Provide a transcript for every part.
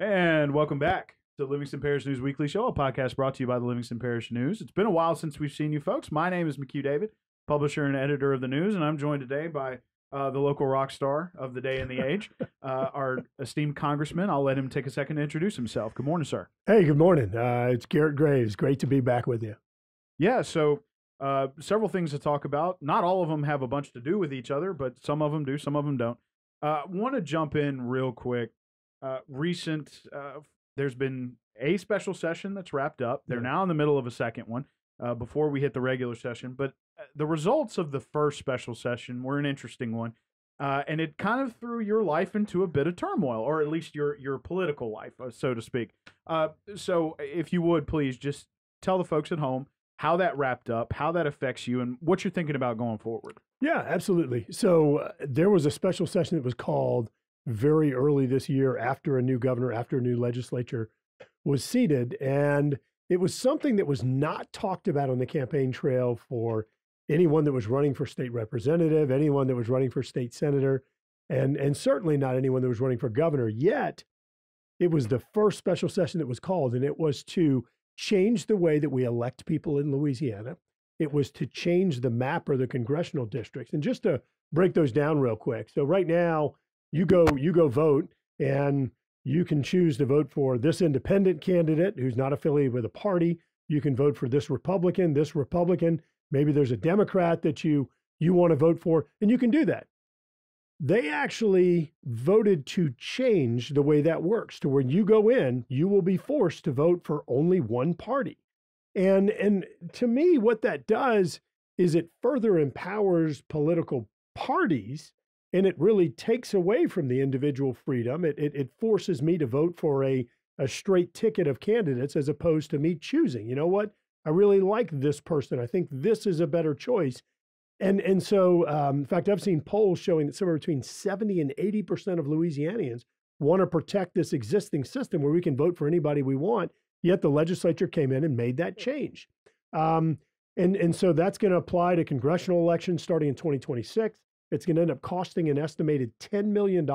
And welcome back to Livingston Parish News Weekly Show, a podcast brought to you by the Livingston Parish News. It's been a while since we've seen you folks. My name is McHugh David, publisher and editor of the news, and I'm joined today by uh, the local rock star of the day and the age, uh, our esteemed congressman. I'll let him take a second to introduce himself. Good morning, sir. Hey, good morning. Uh, it's Garret Graves. Great to be back with you. Yeah, so uh, several things to talk about. Not all of them have a bunch to do with each other, but some of them do, some of them don't. Uh, Want to jump in real quick. Uh, recent, uh, there's been a special session that's wrapped up. They're Yeah. now in the middle of a second one uh, before we hit the regular session. But uh, the results of the first special session were an interesting one. Uh, and it kind of threw your life into a bit of turmoil, or at least your your political life, uh, so to speak. Uh, so, if you would please just tell the folks at home how that wrapped up, how that affects you, and what you're thinking about going forward. Yeah, absolutely. So uh, there was a special session that was called very early this year after a new governor, after a new legislature was seated. And it was something that was not talked about on the campaign trail for anyone that was running for state representative, anyone that was running for state senator, and, and certainly not anyone that was running for governor. Yet, it was the first special session that was called, and it was to change the way that we elect people in Louisiana. It was to change the map or the congressional districts. And just to break those down real quick. So right now, you go you go vote and you can choose to vote for this independent candidate who's not affiliated with a party. You can vote for this Republican, this Republican. Maybe there's a Democrat that you you want to vote for, and you can do that. They actually voted to change the way that works to where you go in, you will be forced to vote for only one party. And and to me, what that does is it further empowers political parties and it really takes away from the individual freedom. It, it, it forces me to vote for a, a straight ticket of candidates as opposed to me choosing, you know what? I really like this person. I think this is a better choice. And, and so, um, in fact, I've seen polls showing that somewhere between 70 and 80% of Louisianians want to protect this existing system where we can vote for anybody we want. Yet the legislature came in and made that change. Um, and, and so that's going to apply to congressional elections starting in 2026. It's going to end up costing an estimated $10 million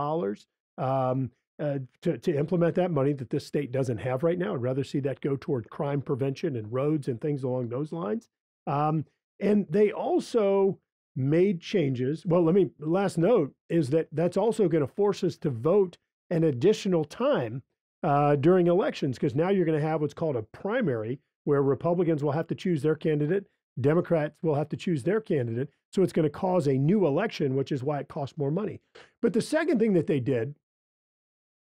um, uh, to, to implement that money that this state doesn't have right now. I'd rather see that go toward crime prevention and roads and things along those lines. Um, and they also made changes. Well, let me, last note is that that's also going to force us to vote an additional time uh, during elections because now you're going to have what's called a primary where Republicans will have to choose their candidate, Democrats will have to choose their candidate. So it's going to cause a new election, which is why it costs more money. But the second thing that they did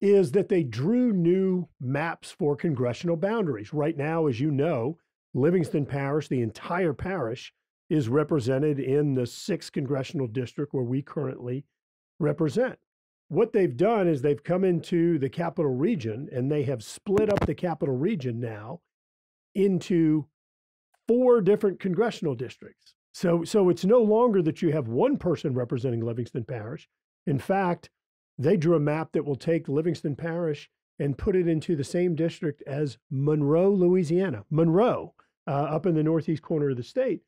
is that they drew new maps for congressional boundaries. Right now, as you know, Livingston Parish, the entire parish, is represented in the sixth congressional district where we currently represent. What they've done is they've come into the capital region and they have split up the capital region now into four different congressional districts. So, so it's no longer that you have one person representing Livingston Parish. In fact, they drew a map that will take Livingston Parish and put it into the same district as Monroe, Louisiana. Monroe, uh, up in the northeast corner of the state.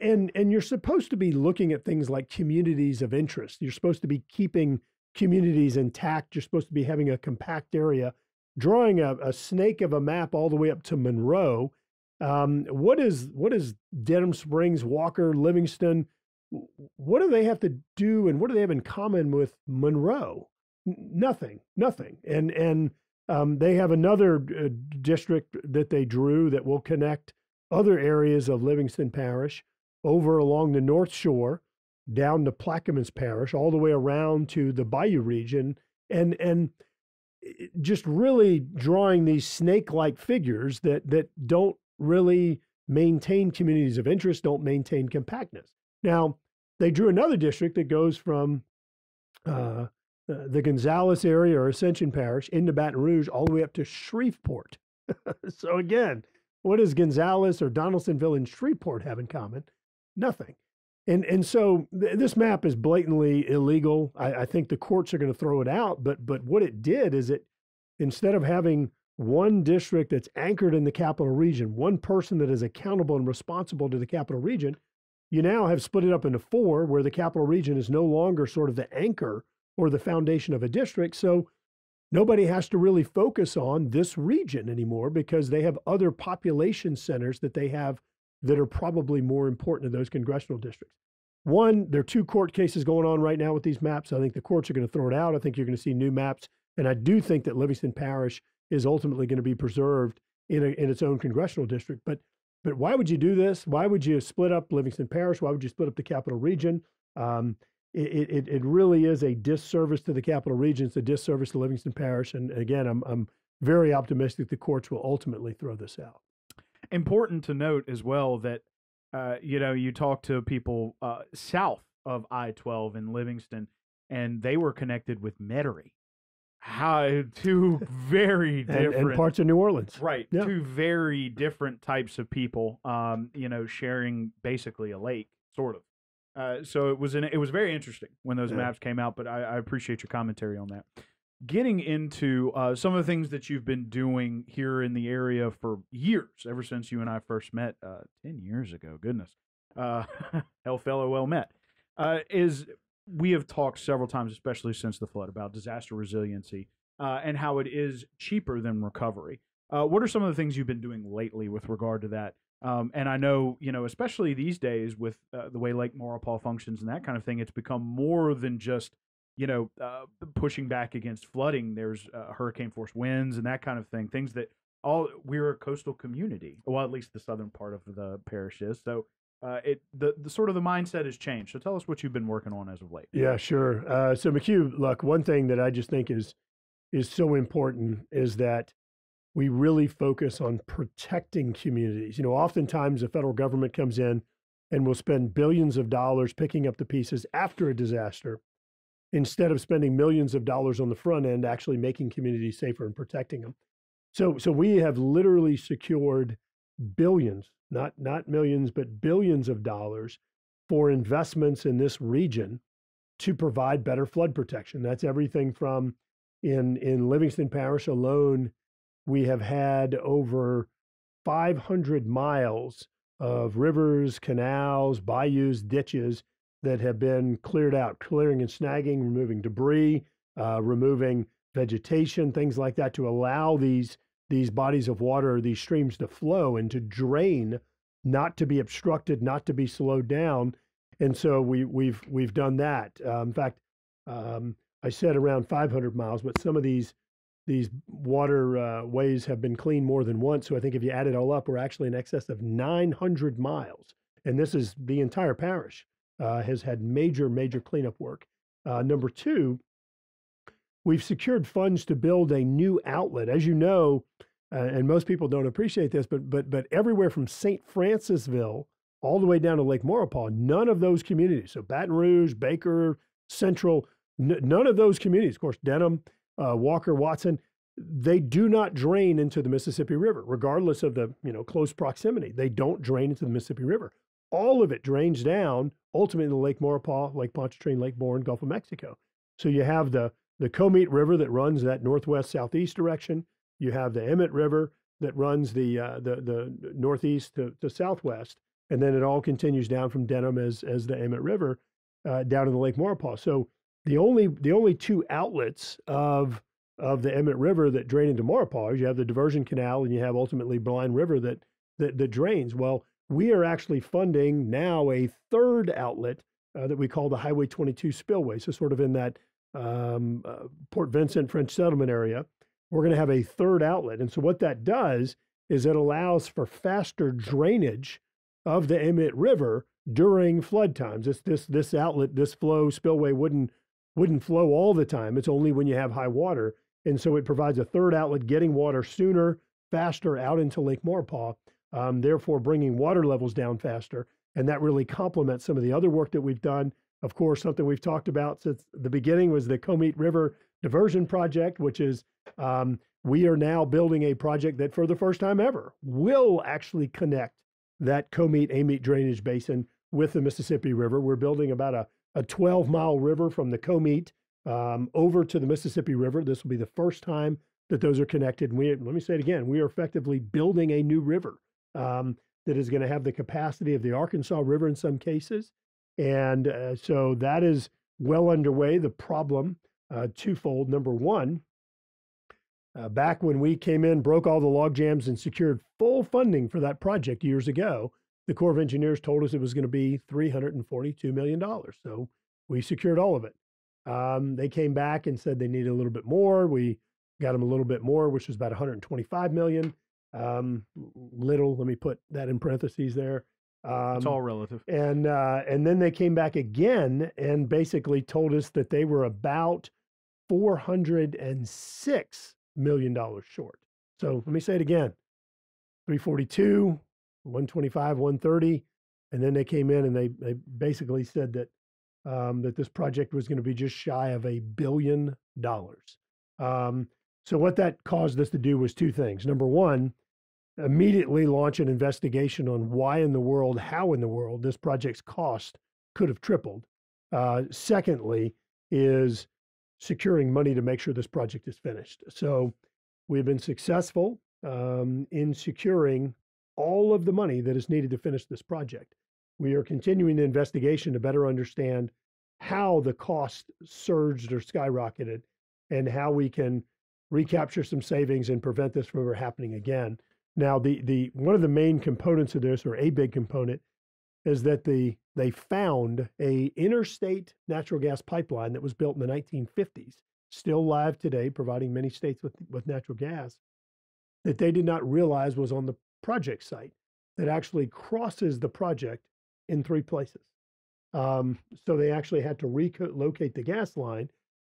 And, and you're supposed to be looking at things like communities of interest. You're supposed to be keeping communities intact. You're supposed to be having a compact area. Drawing a, a snake of a map all the way up to Monroe um, what is what is Denham Springs, Walker, Livingston? What do they have to do, and what do they have in common with Monroe? N- nothing, nothing. And and um, they have another uh, district that they drew that will connect other areas of Livingston Parish over along the North Shore, down to Plaquemines Parish, all the way around to the Bayou region, and and just really drawing these snake-like figures that that don't really maintain communities of interest, don't maintain compactness. Now, they drew another district that goes from uh, uh, the Gonzales area or Ascension Parish into Baton Rouge all the way up to Shreveport. so again, what does Gonzales or Donaldsonville and Shreveport have in common? Nothing. And and so th- this map is blatantly illegal. I, I think the courts are going to throw it out. But but what it did is it instead of having one district that's anchored in the capital region, one person that is accountable and responsible to the capital region, you now have split it up into four, where the capital region is no longer sort of the anchor or the foundation of a district. So nobody has to really focus on this region anymore because they have other population centers that they have that are probably more important to those congressional districts. One, there are two court cases going on right now with these maps. I think the courts are going to throw it out. I think you're going to see new maps. And I do think that Livingston Parish is ultimately going to be preserved in, a, in its own congressional district. But but why would you do this? Why would you split up Livingston Parish? Why would you split up the capital region? Um, it, it, it really is a disservice to the capital region. It's a disservice to Livingston Parish. And again, I'm, I'm very optimistic the courts will ultimately throw this out. Important to note as well that, uh, you know, you talk to people uh, south of I 12 in Livingston, and they were connected with Metairie. How two very different and, and parts of New Orleans, right? Yeah. Two very different types of people, um, you know, sharing basically a lake, sort of. Uh, so it was an, it was very interesting when those Yeah. maps came out, but I, I appreciate your commentary on that. Getting into uh, some of the things that you've been doing here in the area for years, ever since you and I first met uh, ten years ago. Goodness, uh, hell, fellow, well met. Uh, is we have talked several times, especially since the flood, about disaster resiliency uh, and how it is cheaper than recovery. Uh, what are some of the things you've been doing lately with regard to that? Um, and I know, you know, especially these days with uh, the way Lake Maurepas functions and that kind of thing, it's become more than just, you know, uh, pushing back against flooding. There's uh, hurricane force winds and that kind of thing. Things that all we're a coastal community. Well, at least the southern part of the parish is. So uh, it the, the sort of the mindset has changed. So tell us what you've been working on as of late. Yeah, sure. Uh, so McHugh, look, one thing that I just think is is so important is that we really focus on protecting communities. You know, oftentimes the federal government comes in and will spend billions of dollars picking up the pieces after a disaster instead of spending millions of dollars on the front end actually making communities safer and protecting them. So so we have literally secured billions, not not millions, but billions of dollars for investments in this region to provide better flood protection. That's everything from in in Livingston Parish alone, we have had over 500 miles of rivers, canals, bayous, ditches that have been cleared out, clearing and snagging, removing debris, uh, removing vegetation, things like that, to allow these these bodies of water, these streams to flow and to drain, not to be obstructed, not to be slowed down. And so we we've we've done that. Uh, in fact, um, I said around 500 miles, but some of these these water uh, ways have been cleaned more than once. So I think if you add it all up, we're actually in excess of 900 miles, and this is the entire parish uh, has had major major cleanup work. Uh, number two, we've secured funds to build a new outlet. As you know, uh, and most people don't appreciate this, but but but everywhere from St. Francisville all the way down to Lake Maurepas, none of those communities, so Baton Rouge, Baker, Central, n- none of those communities, of course, Denham, uh, Walker, Watson, they do not drain into the Mississippi River, regardless of the you know close proximity. They don't drain into the Mississippi River. All of it drains down ultimately to Lake Maurepas, Lake Pontchartrain, Lake Borgne, Gulf of Mexico. So you have the the Comite River that runs that northwest southeast direction. You have the Amite River that runs the uh, the the northeast to, to southwest, and then it all continues down from Denham as as the Amite River uh, down to the Lake Maurepas. So the only the only two outlets of of the Amite River that drain into Maurepas, you have the diversion canal, and you have ultimately Blind River that that, that drains. Well, we are actually funding now a third outlet uh, that we call the Highway 22 spillway. So sort of in that um, uh, Port Vincent French settlement area, we're going to have a third outlet. And so what that does is it allows for faster drainage of the Amite River during flood times. This this this outlet, this flow spillway wouldn't wouldn't flow all the time. It's only when you have high water. And so it provides a third outlet, getting water sooner, faster out into Lake Maurepas, um, therefore bringing water levels down faster. And that really complements some of the other work that we've done. Of course, something we've talked about since the beginning was the Comite River Diversion Project, which is um, we are now building a project that for the first time ever will actually connect that Comite Amite drainage basin with the Mississippi River. We're building about a, a 12 mile river from the Comite um, over to the Mississippi River. This will be the first time that those are connected. And we, let me say it again, we are effectively building a new river um, that is going to have the capacity of the Arkansas River in some cases. And uh, so that is well underway. The problem, uh, twofold. Number one, Uh, back when we came in, broke all the log jams, and secured full funding for that project years ago, the Corps of Engineers told us it was going to be $342 million. So we secured all of it. Um, they came back and said they needed a little bit more. We got them a little bit more, which was about 125 million. Um, little, let me put that in parentheses there. Um, it's all relative. And uh, and then they came back again and basically told us that they were about 406 million dollars short. So let me say it again: 342, 125, 130, and then they came in and they they basically said that um, that this project was going to be just shy of a billion dollars. Um, so what that caused us to do was two things. Number one, immediately launch an investigation on why in the world, how in the world this project's cost could have tripled. Uh, secondly, is securing money to make sure this project is finished. So we've been successful um, in securing all of the money that is needed to finish this project. We are continuing the investigation to better understand how the cost surged or skyrocketed and how we can recapture some savings and prevent this from ever happening again. Now, the, the one of the main components of this, or a big component, is that the they found a interstate natural gas pipeline that was built in the 1950s, still live today, providing many states with, with natural gas, that they did not realize was on the project site that actually crosses the project in three places. Um, so they actually had to relocate the gas line,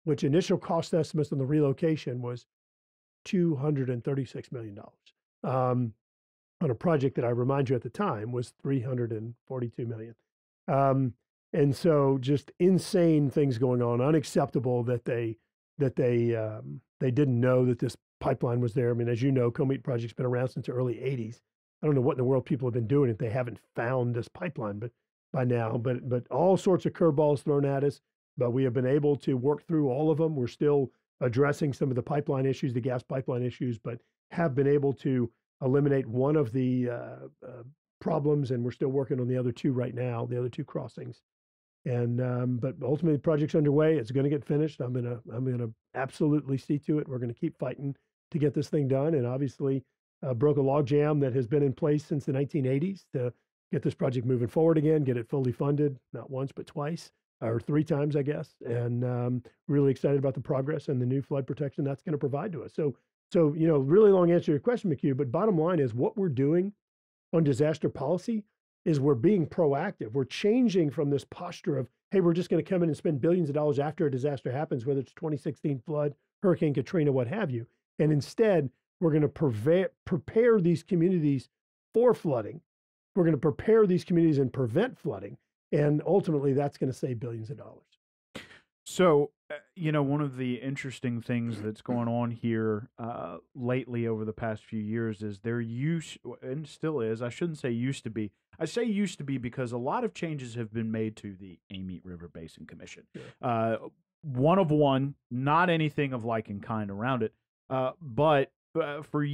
which initial cost estimates on the relocation was $236 million. Um, on a project that I remind you at the time was 342 million. Um, and so just insane things going on, unacceptable that they that they um, they didn't know that this pipeline was there. I mean, as you know, Comite Project's been around since the early 80s. I don't know what in the world people have been doing if they haven't found this pipeline, but by now, but but all sorts of curveballs thrown at us. But we have been able to work through all of them. We're still addressing some of the pipeline issues, the gas pipeline issues, but have been able to eliminate one of the uh, uh, problems, and we're still working on the other two right now, the other two crossings. And um, but ultimately, the project's underway. It's going to get finished. I'm gonna I'm gonna absolutely see to it. We're going to keep fighting to get this thing done. And obviously, uh, broke a log jam that has been in place since the 1980s to get this project moving forward again, get it fully funded, not once but twice or three times, I guess. And um, really excited about the progress and the new flood protection that's going to provide to us. So so, you know, really long answer to your question, McHugh, but bottom line is what we're doing on disaster policy is we're being proactive. We're changing from this posture of, hey, we're just going to come in and spend billions of dollars after a disaster happens, whether it's 2016 flood, Hurricane Katrina, what have you. And instead, we're going to prepare these communities for flooding. We're going to prepare these communities and prevent flooding. And ultimately, that's going to save billions of dollars. So, uh, you know, one of the interesting things that's going on here uh, lately over the past few years is there used, and still is, I shouldn't say used to be. I say used to be because a lot of changes have been made to the Amite River Basin Commission. Yeah. Uh, one of one, not anything of like and kind around it, uh, but uh, for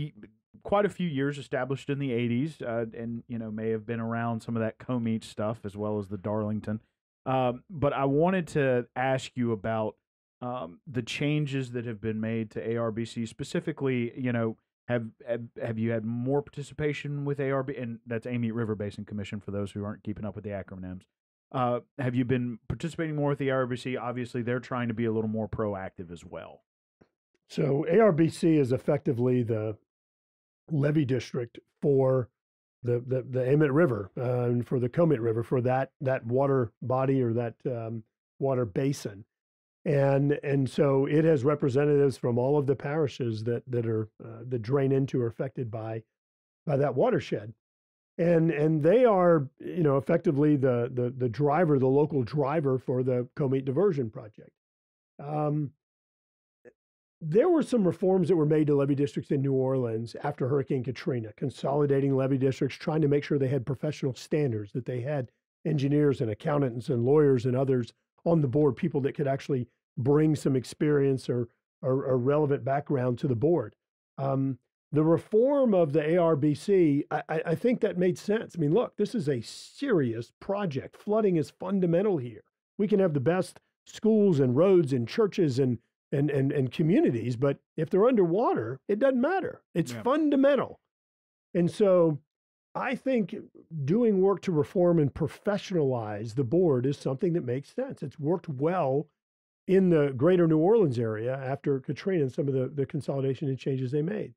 quite a few years established in the 80s uh, and, you know, may have been around some of that Comite stuff as well as the Darlington. Um, but I wanted to ask you about um, the changes that have been made to ARBC specifically. You know, have, have have you had more participation with ARB? And that's Amite River Basin Commission for those who aren't keeping up with the acronyms. Uh, have you been participating more with the ARBC? Obviously, they're trying to be a little more proactive as well. So ARBC is effectively the levee district for the the, the Amite River uh, and for the Comite River for that that water body or that um, water basin, and and so it has representatives from all of the parishes that that are uh, that drain into or affected by by that watershed, and and they are you know effectively the the the driver, the local driver for the Comite diversion project. Um, there were some reforms that were made to levee districts in New Orleans after Hurricane Katrina, consolidating levee districts, trying to make sure they had professional standards, that they had engineers and accountants and lawyers and others on the board, people that could actually bring some experience or, or, or relevant background to the board. Um, the reform of the ARBC, I, I think that made sense. I mean, look, this is a serious project. Flooding is fundamental here. We can have the best schools and roads and churches and and, and, and communities. But if they're underwater, it doesn't matter. It's Yeah. fundamental. And so I think doing work to reform and professionalize the board is something that makes sense. It's worked well in the greater New Orleans area after Katrina and some of the, the consolidation and changes they made.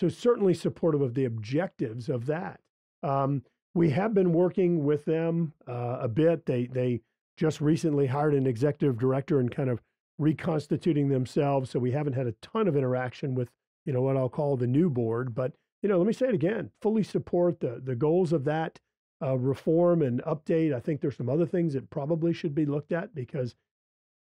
So, certainly supportive of the objectives of that. Um, we have been working with them uh, a bit. They, they just recently hired an executive director and kind of reconstituting themselves. So, we haven't had a ton of interaction with, you know, what I'll call the new board. But, you know, let me say it again fully support the, the goals of that uh, reform and update. I think there's some other things that probably should be looked at because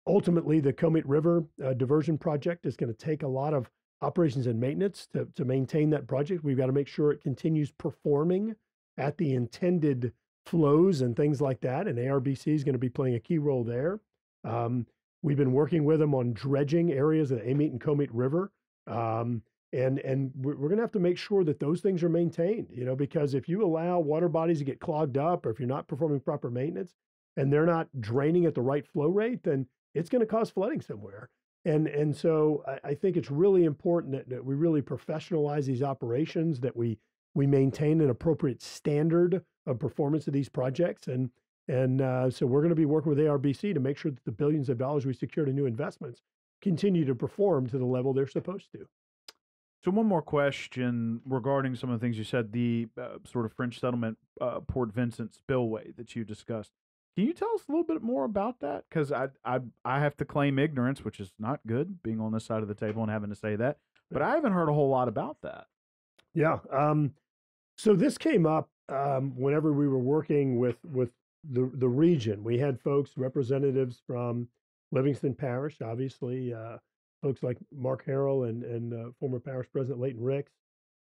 ultimately the Comite River uh, diversion project is going to take a lot of operations and maintenance to, to maintain that project. We've got to make sure it continues performing at the intended flows and things like that. And ARBC is going to be playing a key role there. Um, we've been working with them on dredging areas of the Amite and Comite River. Um, and and we're, going to have to make sure that those things are maintained, you know, because if you allow water bodies to get clogged up or if you're not performing proper maintenance and they're not draining at the right flow rate, then it's going to cause flooding somewhere. And and so I, I think it's really important that, that we really professionalize these operations, that we we maintain an appropriate standard of performance of these projects, and and uh, so we're going to be working with ARBC to make sure that the billions of dollars we secured in new investments continue to perform to the level they're supposed to. So one more question regarding some of the things you said, the uh, sort of French settlement uh, Port Vincent spillway that you discussed. Can you tell us a little bit more about that? Because I, I I have to claim ignorance, which is not good, being on this side of the table and having to say that. But I haven't heard a whole lot about that. Yeah. Um, so this came up um, whenever we were working with with the the region. We had folks, representatives from Livingston Parish, obviously, uh, folks like Mark Harrell and and uh, former Parish President Layton Ricks,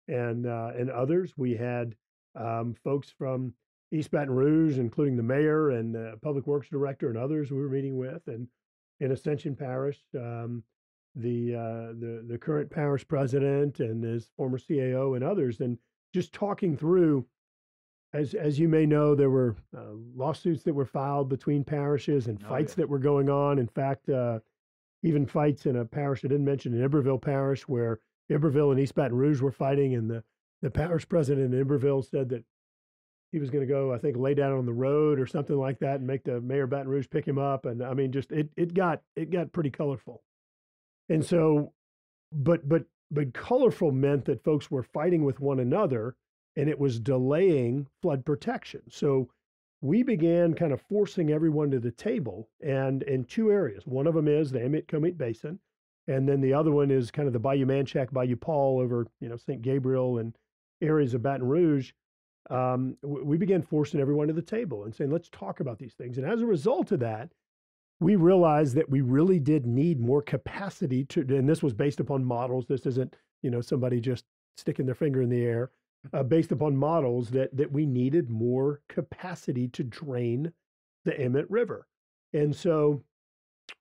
and uh, and others. We had um, folks from East Baton Rouge, including the mayor and uh, public works director and others we were meeting with, and in Ascension Parish, um, the uh, the the current parish president and his former CAO and others, and just talking through. As as you may know, there were uh, lawsuits that were filed between parishes and Oh, fights yes. that were going on. In fact, uh, even fights in a parish I didn't mention in Iberville Parish, where Iberville and East Baton Rouge were fighting, and the the parish president in Iberville said that he was going to go, I think, lay down on the road or something like that, and make the mayor of Baton Rouge pick him up. And I mean, just it it got it got pretty colorful. And so, but but but colorful meant that folks were fighting with one another, and it was delaying flood protection. So we began kind of forcing everyone to the table, and in two areas. One of them is the Amite Comite Basin, and then the other one is kind of the Bayou Manchac, Bayou Paul over you know St. Gabriel and areas of Baton Rouge um, we began forcing everyone to the table and saying, let's talk about these things. And as a result of that, we realized that we really did need more capacity to, and this was based upon models. This isn't, you know, somebody just sticking their finger in the air, uh, based upon models that that we needed more capacity to drain the Amite River. And so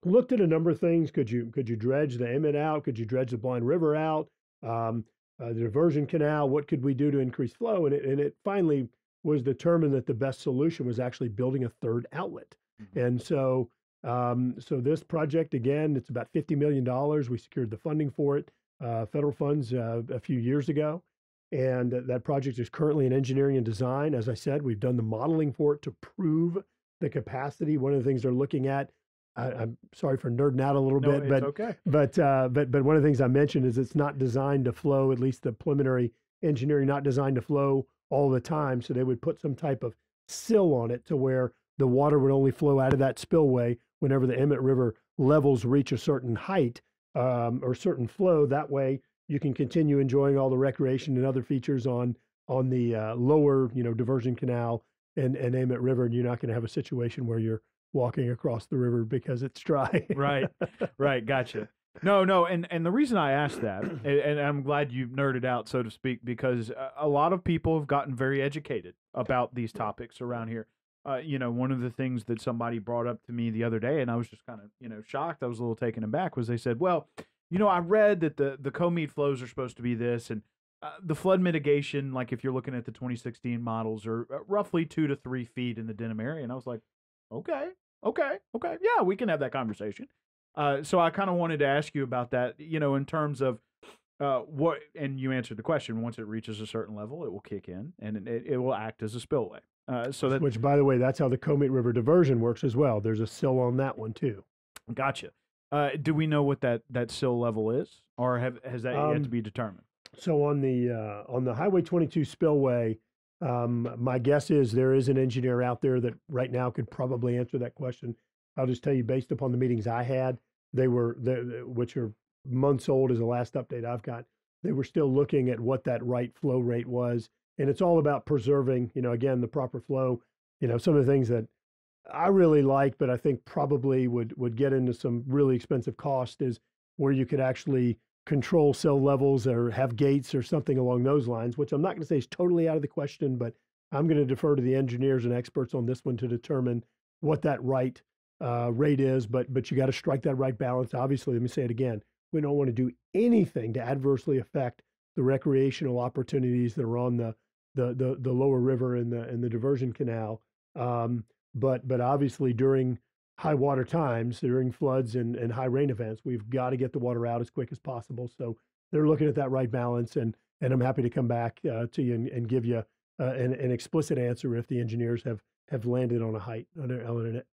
looked at a number of things. Could you could you dredge the Amite out? Could you dredge the Blind River out? Um, uh, the diversion canal. What could we do to increase flow? And it, and it finally was determined that the best solution was actually building a third outlet. Mhm. And so, um, so this project again, it's about fifty million dollars. We secured the funding for it, uh, federal funds uh, a few years ago, and that- project is currently in engineering and design. As I said, we've done the modeling for it to prove the capacity. One of the things they're looking at. I, I'm sorry for nerding out a little No, bit, but okay. but uh, but but one of the things I mentioned is it's not designed to flow. At least the preliminary engineering not designed to flow all the time. So they would put some type of sill on it to where the water would only flow out of that spillway whenever the Amite River levels reach a certain height um, or certain flow. That way you can continue enjoying all the recreation and other features on on the uh, lower you know diversion canal and and Amite River, and you're not going to have a situation where you're walking across the river because it's dry. Right. right gotcha no no and and the reason i asked that and, and i'm glad you nerded out so to speak because a, a lot of people have gotten very educated about these topics around here uh, you know one of the things that somebody brought up to me the other day and i was just kind of you know shocked i was a little taken aback was they said well you know i read that the the Comite flows are supposed to be this and uh, the flood mitigation like if you're looking at the 2016 models are uh, roughly two to three feet in the denham area and i was like okay okay okay yeah we can have that conversation Uh, so I kind of wanted to ask you about that. You know, in terms of uh, what, and you answered the question. Once it reaches a certain level, it will kick in and it, it will act as a spillway. Uh, so that Which, by the way, that's how the Comite River diversion works as well. There's a sill on that one too. gotcha. Uh, do we know what that that sill level is, or have has that yet Um, to be determined? So on the uh, on the Highway 22 spillway, um, my guess is there is an engineer out there that right now could probably answer that question. I'll just tell you, based upon the meetings I had, they were the, which are months old as the last update I've got. They were still looking at what that right flow rate was, and it's all about preserving, you know, again the proper flow. You know, some of the things that I really like, but I think probably would would get into some really expensive cost is where you could actually control cell levels or have gates or something along those lines, which I'm not going to say is totally out of the question, but I'm going to defer to the engineers and experts on this one to determine what that right uh, rate is. But but you got to strike that right balance. Obviously, let me say it again: we don't want to do anything to adversely affect the recreational opportunities that are on the the the, the lower river and the and the diversion canal. Um, but but obviously during high water times, during floods and, and high rain events, we've got to get the water out as quick as possible. So they're looking at that right balance, and and I'm happy to come back uh, to you and, and give you uh, an, an explicit answer if the engineers have have landed on a height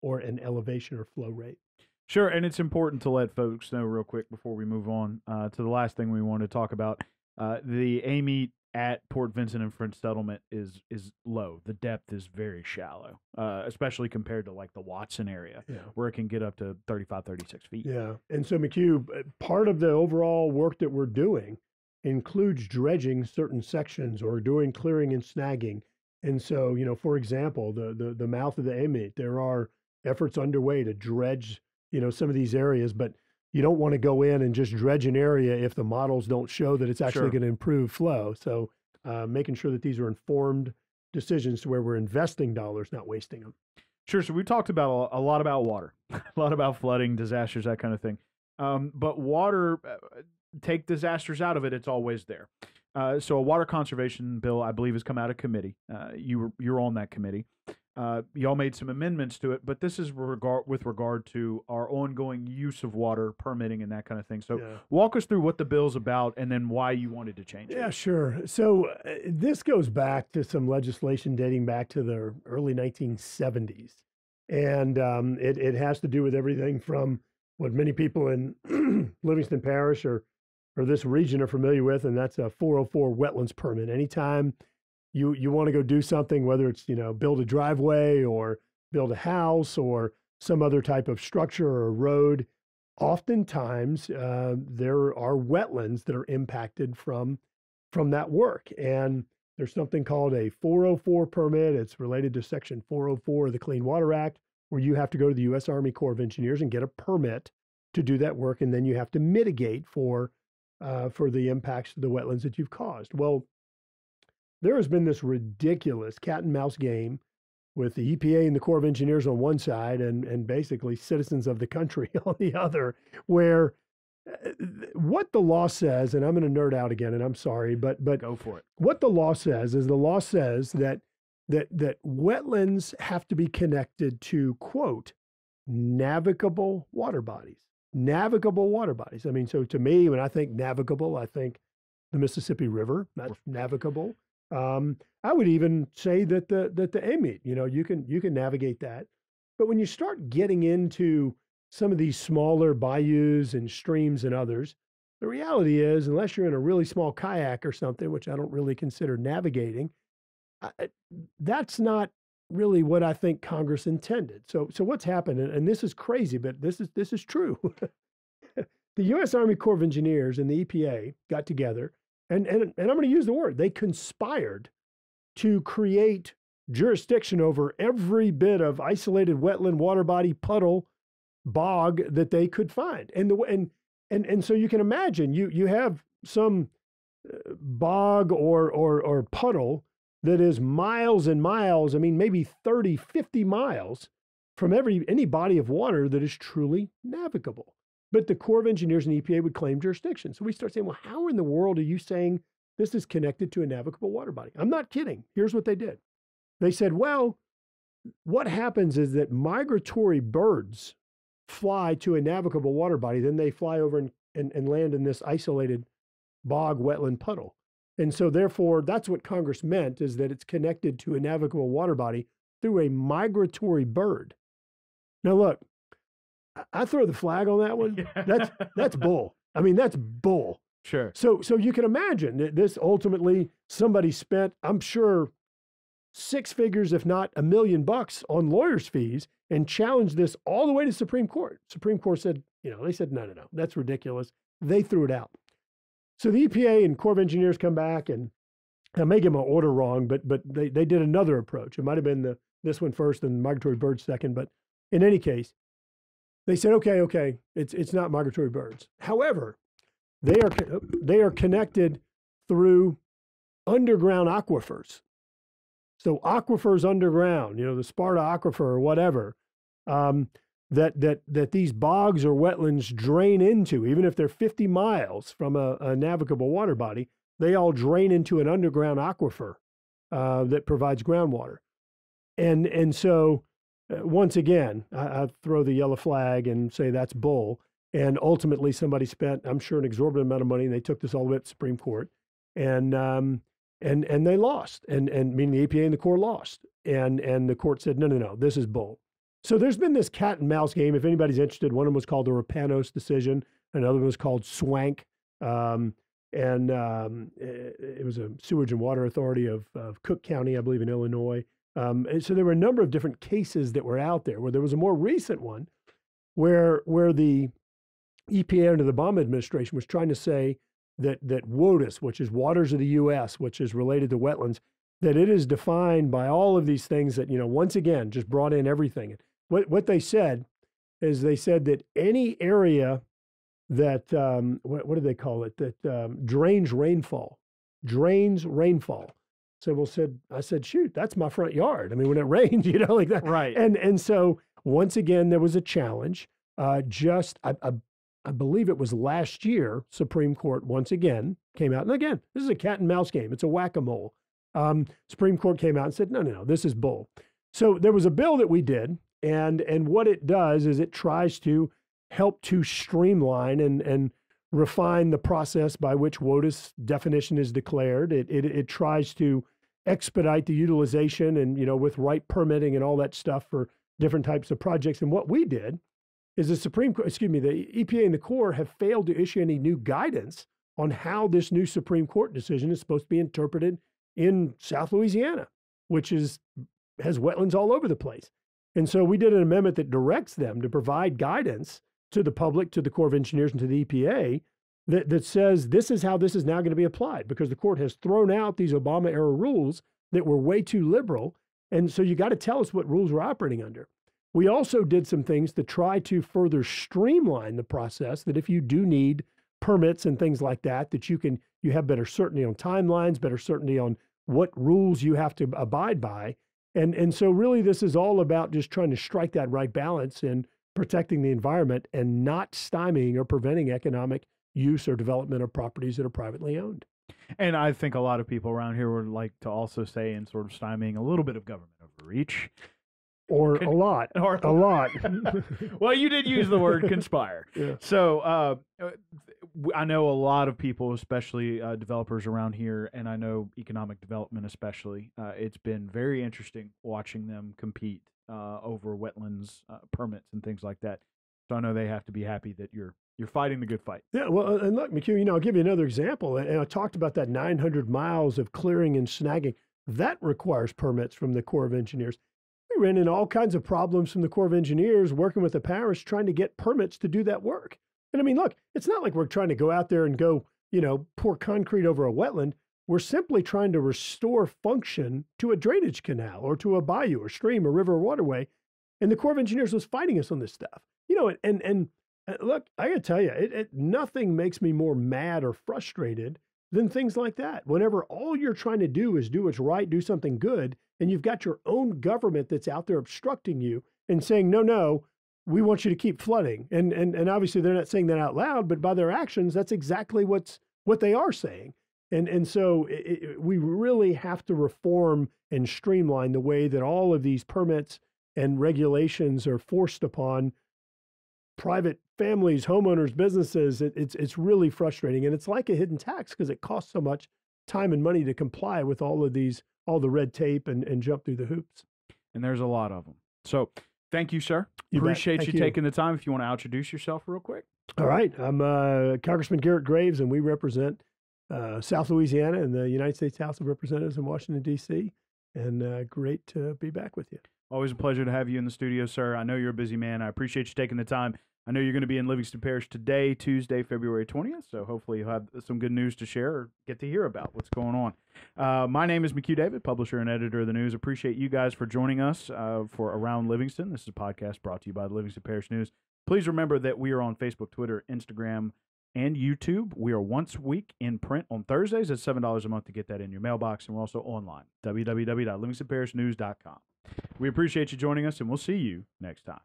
or an elevation or flow rate. Sure, and it's important to let folks know real quick before we move on uh, to the last thing we want to talk about. Uh, the Amite at Port Vincent and French Settlement is is low. The depth is very shallow, uh, especially compared to like the Watson area, Yeah. where it can get up to 35, 36 feet. Yeah. And so, McHugh, uh, part of the overall work that we're doing includes dredging certain sections or doing clearing and snagging. And so, you know, for example, the the, the mouth of the Amite, there are efforts underway to dredge, you know, some of these areas, but you don't want to go in and just dredge an area if the models don't show that it's actually Sure. going to improve flow. So, uh, making sure that these are informed decisions to where we're investing dollars, not wasting them. Sure. So we talked about a, a lot about water, a lot about flooding, disasters, that kind of thing. Um, but water, uh, take disasters out of it, it's always there. Uh, so a water conservation bill, I believe, has come out of committee. Uh, you were you're on that committee. Uh, y'all made some amendments to it, but this is regard with regard to our ongoing use of water, permitting, and that kind of thing. So Yeah. walk us through what the bill's about, and then why you wanted to change Yeah, it. Yeah, sure. So uh, this goes back to some legislation dating back to the early 1970s. And um, it, it has to do with everything from what many people in Livingston Parish or, or this region are familiar with, and that's a 404 wetlands permit. Anytime you, you want to go do something, whether it's, you know, build a driveway or build a house or some other type of structure or a road, oftentimes uh, there are wetlands that are impacted from from that work. And there's something called a 404 permit. It's related to section 404 of the clean water act where you have to go to the u.s army corps of engineers and get a permit to do that work and then you have to mitigate for uh, for the impacts to the wetlands that you've caused. Well there has been this ridiculous cat and mouse game with the EPA and the Corps of Engineers on one side and, and basically citizens of the country on the other, where uh, what the law says, and I'm going to nerd out again, and I'm sorry, but but Go for it. what the law says is the law says that that that wetlands have to be connected to quote navigable water bodies. Navigable water bodies. I mean, so to me, when I think navigable, I think the Mississippi River. That's navigable. Um, I would even say that the that the Amite, you know, you can you can navigate that. But when you start getting into some of these smaller bayous and streams and others, the reality is, unless you're in a really small kayak or something, which I don't really consider navigating, I- that's not really what I think Congress intended. So, so what's happened, and, and this is crazy, but this is this is true. the U.S. Army Corps of Engineers and the EPA got together, and and, and I'm going to use the word they conspired to create jurisdiction over every bit of isolated wetland, water body, puddle, bog that they could find, and the and and and so you can imagine you you have some uh, bog or or or puddle that is miles and miles i mean maybe 30 50 miles from every any body of water that is truly navigable but the corps of engineers and epa would claim jurisdiction so we start saying well how in the world are you saying this is connected to a navigable water body i'm not kidding here's what they did they said well what happens is that migratory birds fly to a navigable water body. Then they fly over and, and, and land in this isolated bog wetland puddle. And so, therefore, that's what Congress meant is that it's connected to a navigable water body through a migratory bird. Now, look, I throw the flag on that one. Yeah. That's that's bull. I mean, that's bull. Sure. So so you can imagine that this ultimately somebody spent, I'm sure, six figures, if not a million bucks on lawyers' fees and challenged this all the way to Supreme Court. Supreme Court said, you know, they said, no, no, no, that's ridiculous. They threw it out. So the EPA and Corps of Engineers come back and I may get my order wrong, but but they, they did another approach. It might have been the this one first and migratory birds second, but in any case, they said, okay, okay, it's it's not migratory birds. However, they are they are connected through underground aquifers. So aquifers underground, you know, the Sparta aquifer or whatever, um, that that that these bogs or wetlands drain into, even if they're 50 miles from a, a navigable water body, they all drain into an underground aquifer uh, that provides groundwater. And and so once again, I, I, throw the yellow flag and say that's bull. And ultimately, somebody spent, I'm sure, an exorbitant amount of money, and they took this all the way up to Supreme Court, and um, and and they lost, and and meaning the EPA and the Corps lost, and and the court said, no, no, no, this is bull. So there's been this cat and mouse game. If anybody's interested, one of them was called the Rapanos decision, another one was called SWANCC. Um, and um, it, it, was a sewage and water authority of, of Cook County, I believe, in Illinois. Um, and so there were a number of different cases that were out there. Where there was a more recent one, where where the EPA under the Obama administration was trying to say that that WOTUS, which is waters of the U.S., which is related to wetlands, that it is defined by all of these things that you know. Once again, just brought in everything. What what they said is they said that any area that um, what, what do they call it that um, drains rainfall, drains rainfall so well said I said, shoot, that's my front yard. I mean, when it rains, you know, like that. Right. And and so once again, there was a challenge. Uh, just I, I, I believe it was last year, Supreme Court once again came out. And again, this is a cat and mouse game. It's a whack-a-mole. Um, Supreme Court came out and said, no, no, no, this is bull. So there was a bill that we did, and and what it does is it tries to help to streamline and and refine the process by which WOTUS definition is declared. It, it, it tries to expedite the utilization and, you know, with right permitting and all that stuff for different types of projects. And what we did is the Supreme Court, excuse me, the EPA and the Corps have failed to issue any new guidance on how this new Supreme Court decision is supposed to be interpreted in South Louisiana, which is has wetlands all over the place. And so we did an amendment that directs them to provide guidance to the public, to the Corps of Engineers, and to the EPA that, that says this is how this is now going to be applied because the court has thrown out these Obama era rules that were way too liberal. And so you got to tell us what rules we're operating under. We also did some things to try to further streamline the process that if you do need permits and things like that, that you can you have better certainty on timelines, better certainty on what rules you have to abide by. And and so really this is all about just trying to strike that right balance in protecting the environment and not stymieing or preventing economic use or development of properties that are privately owned. And I think a lot of people around here would like to also say, in sort of stymieing a little bit of government overreach. Or Con- a lot. Or a lot. well, you did use the word conspire. Yeah. So uh, uh I know a lot of people, especially uh, developers around here, and I know economic development especially. Uh, it's been very interesting watching them compete uh, over wetlands uh, permits and things like that. I know they have to be happy that you're you're fighting the good fight. Yeah, well, uh, and look, McHugh, you know, I'll give you another example. And I talked about that 900 miles of clearing and snagging. That requires permits from the Corps of Engineers. We ran into all kinds of problems from the Corps of Engineers working with the parish trying to get permits to do that work. And I mean, look, it's not like we're trying to go out there and go, you know, pour concrete over a wetland. We're simply trying to restore function to a drainage canal or to a bayou or stream or river or waterway. And the Corps of Engineers was fighting us on this stuff. You know, and and look, I got to tell you, it, it, nothing makes me more mad or frustrated than things like that. Whenever all you're trying to do is do what's right, do something good, and you've got your own government that's out there obstructing you and saying, no, no, we want you to keep flooding. And, and, and obviously they're not saying that out loud, but by their actions, that's exactly what's, what they are saying. And, and so it, it, we really have to reform and streamline the way that all of these permits and regulations are forced upon private families, homeowners, businesses. It, it's it's really frustrating, and it's like a hidden tax because it costs so much time and money to comply with all of these, all the red tape, and and jump through the hoops. And there's a lot of them. So, thank you, sir. You. Appreciate you, you. taking the time. If you want to introduce yourself real quick. All right, I'm uh, Congressman Garret Graves, and we represent uh, South Louisiana in the United States House of Representatives in Washington D.C. And uh, great to be back with you. Always a pleasure to have you in the studio, sir. I know you're a busy man. I appreciate you taking the time. I know you're going to be in Livingston Parish today, Tuesday, February 20th. So hopefully you'll have some good news to share or get to hear about what's going on. Uh, my name is McHugh David, publisher and editor of the news. Appreciate you guys for joining us uh, for Around Livingston. This is a podcast brought to you by the Livingston Parish News. Please remember that we are on Facebook, Twitter, Instagram, and YouTube. We are once a week in print on Thursdays at $7 a month to get that in your mailbox. And we're also online, www.livingstonparishnews.com. We appreciate you joining us, and we'll see you next time.